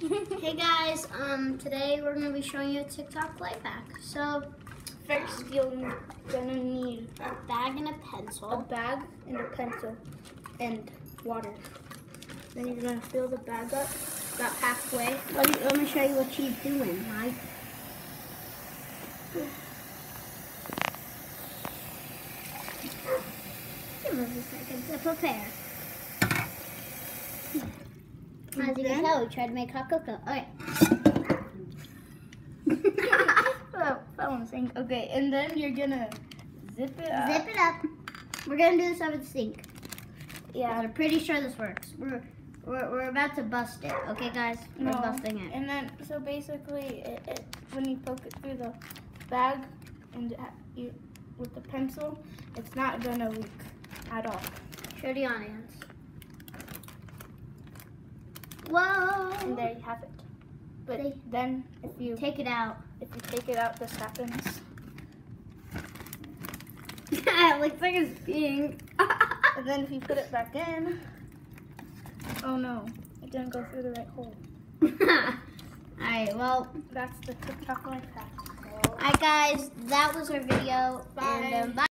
hey guys, um, today we're gonna be showing you a TikTok life hack. So First, you're gonna need a bag and a pencil. a bag and a pencil and water. Then you're gonna fill the bag up about halfway. Let me, let me show you what she's doing, Mike. Give us a second to prepare. As you can tell, we tried to make hot cocoa. Oh, that one's saying okay. And then you're gonna zip it up. Zip it up. We're gonna do this over the sink. Yeah. I'm pretty sure this works. We're, we're, we're about to bust it. Okay, guys? We're No. busting it. And then, so basically, it, it, when you poke it through the bag and you with the pencil, it's not gonna leak at all. Show the audience. Whoa! And there you have it. But They- then, if you Take it out. if you take it out, this happens. it looks like it's pink. And then if you put it back in, oh no, it didn't go through the right hole. Alright, well, That's the TikTok life hack. alright guys, that was our video. Bye. And um, bye.